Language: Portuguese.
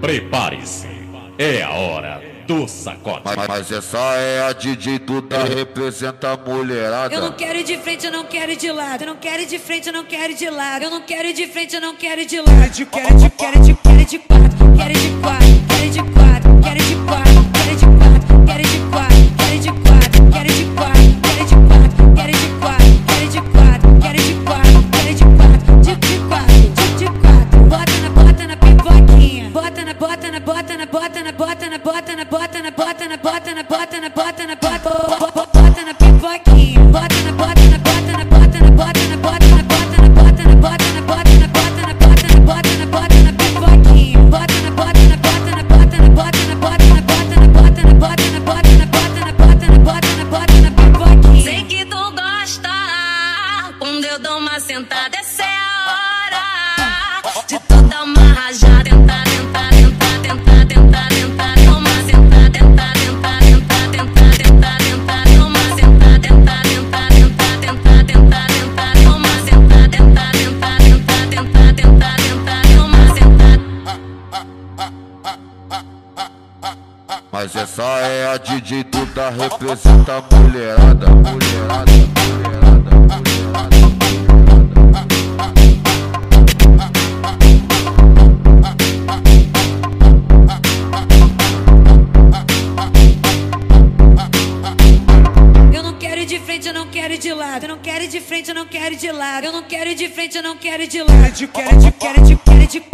Prepare-se, é a hora do sacode. Mas, mas essa é a DJ Duda, representa a mulherada. Eu não quero ir de frente, eu não quero ir de lado. Eu não quero ir de frente, eu não quero ir de lado. Eu não quero ir de frente, eu não quero ir de lado. Eu quero ir de, quero ir de, quero de quatro. Quero ir de bota na, bota na, bota na, bota na, bota na, bota na, bota na, bota na, bota na, bota bota na pipoquinha. Bota na, bota na, bota na, bota na, bota na, bota na, bota na, bota na, bota na, bota na, bota na, bota na, bota na, bota na pipoquinha. Bota na, bota na, bota na, bota na, bota na, bota na, bota na, bota na, bota na, bota na, bota na, bota na, bota na, bota na pipoquinha. Sei que tu gosta quando eu dou uma sentada, Mas essa é a DJ Duda, representa a mulherada. Mulherada, mulherada, mulherada. Eu não quero ir de frente, eu não quero ir de lado. Eu não quero ir de frente, eu não quero ir de lado. Eu não quero ir de frente, eu não quero ir de lado. Quero quero quero quatro. Quero